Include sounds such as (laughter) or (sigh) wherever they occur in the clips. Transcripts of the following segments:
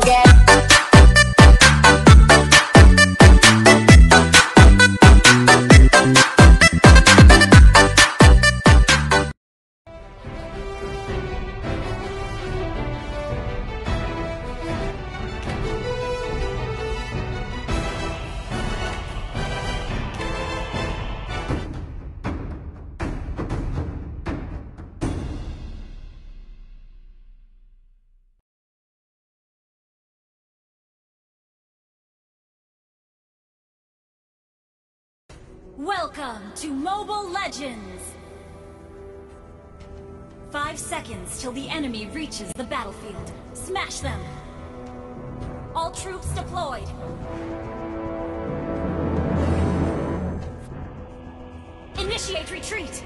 get. Welcome to Mobile Legends! Five seconds till the enemy reaches the battlefield. Smash them! All troops deployed! Initiate retreat!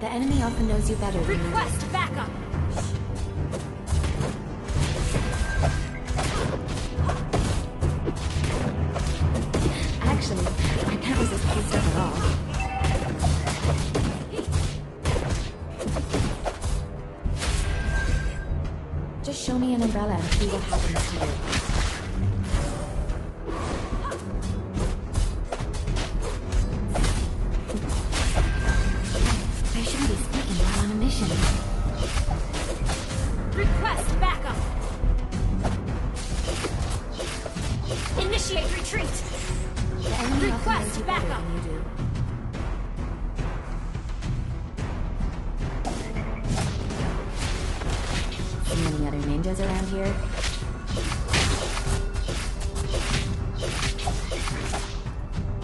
The enemy often knows you better. Request backup! Show me an umbrella and see what happens to you. I shouldn't be speaking ninjas around here?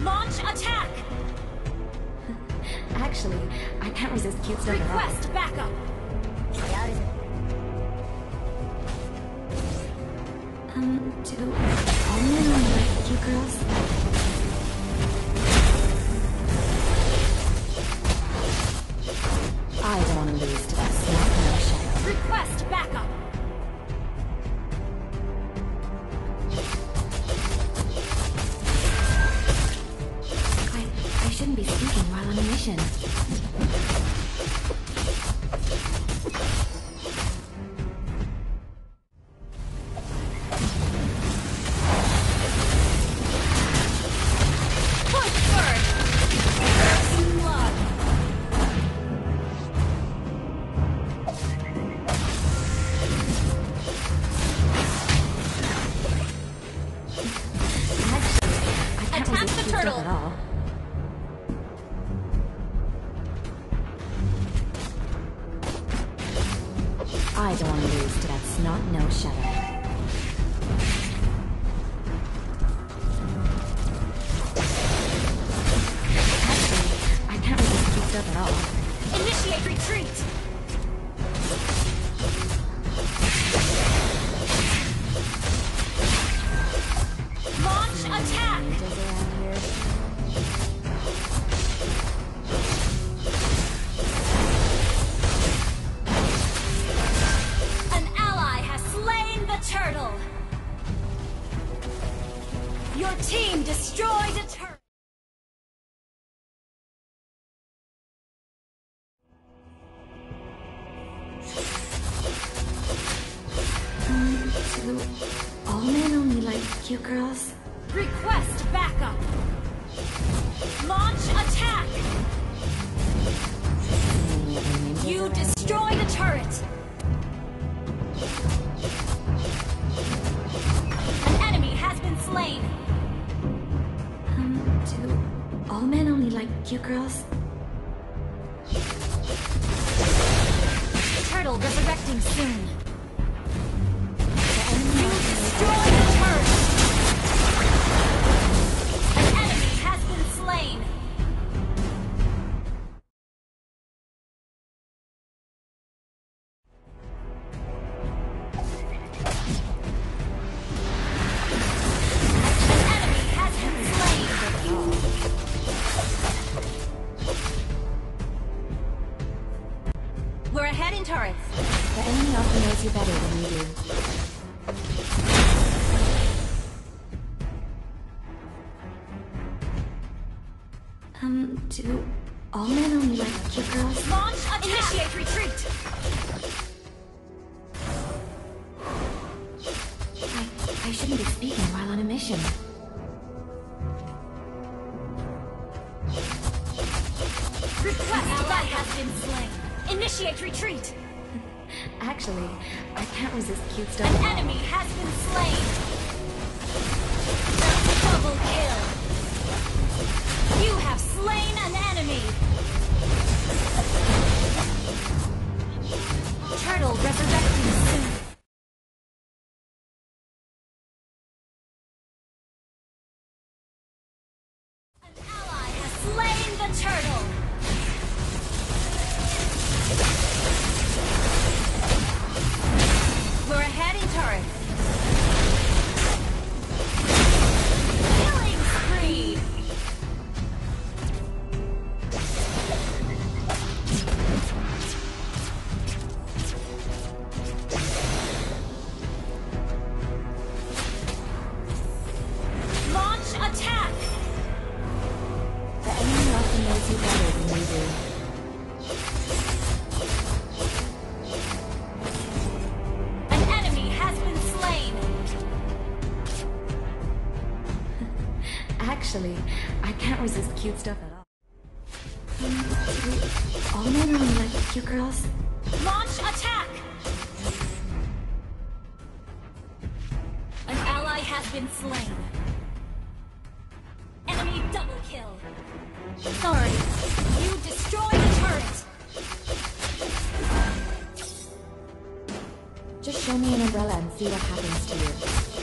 Launch attack! (laughs) Actually, I can't resist cute stuff. Request backup! Um, do all men like cute girls? I don't want to lose to that snot in the shadow. Request backup! Speaking resist at all. Initiate retreat! Launch attack! An ally has slain the turtle! Your team destroyed a turtle! Turret! An enemy has been slain! Um, do all men only like cute girls? Do all men only like cute girls? Launch attack! Initiate retreat! I, I shouldn't be speaking while on a mission. Request ally has been slain. Initiate retreat! (laughs) Actually, I can't resist cute stuff. An enemy has been slain. Double kill. You have slain an enemy. Turtle resurrecting soon. An ally has slain the turtle. Can't resist cute stuff at all. All men only like cute girls? Launch attack. An ally has been slain. Enemy double kill. Sorry, you destroy the turret. Just show me an umbrella and see what happens to you.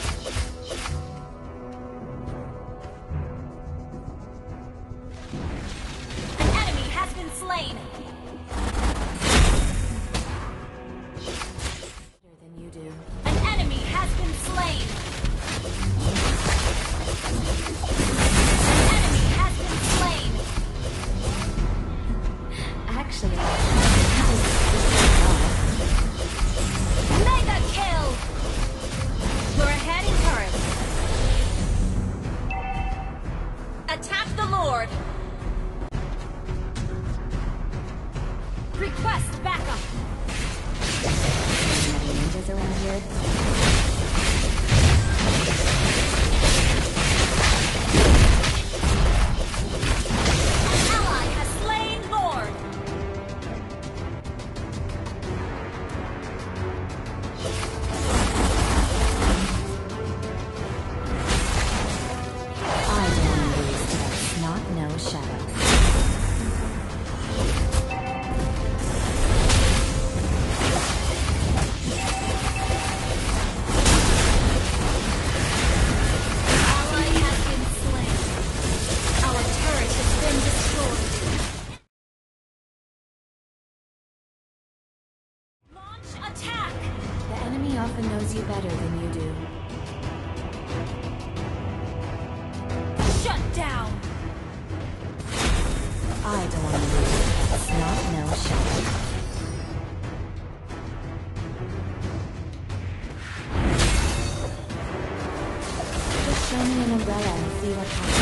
Actually, I I don't want to lose to that snot no shadow. Just show me an umbrella and see what happens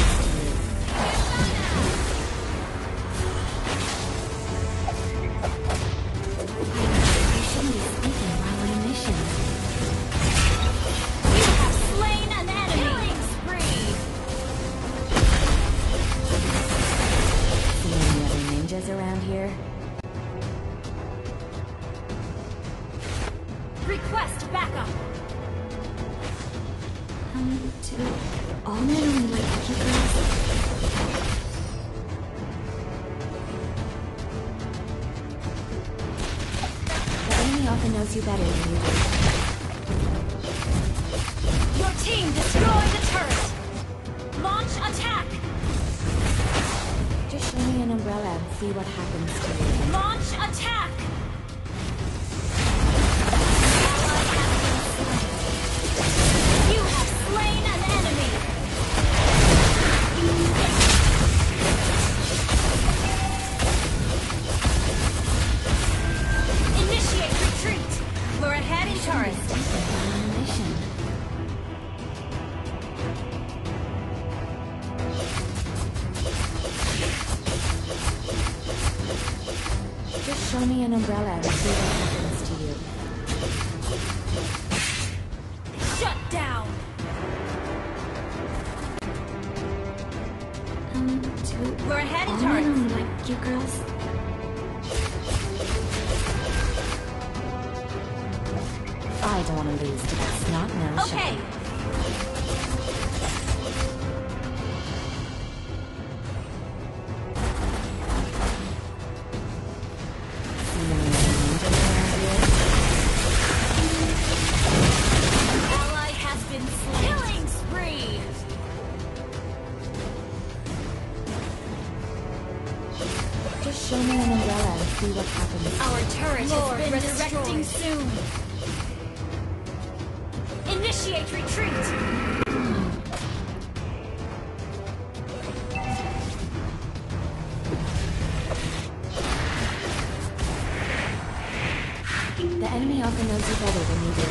Often knows you better than you do. Your team destroyed the turret. Launch attack. Just show me an umbrella and see what happens to you. Launch attack. You girls? Initiate retreat! The enemy often knows you better than you do.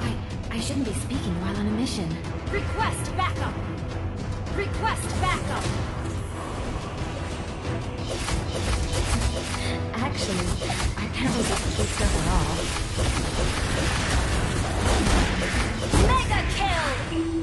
I, I shouldn't be speaking while on a mission. Request backup! Request backup! Actually, I can't resist this stuff at all. Mega kill!